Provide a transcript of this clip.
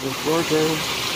It's working.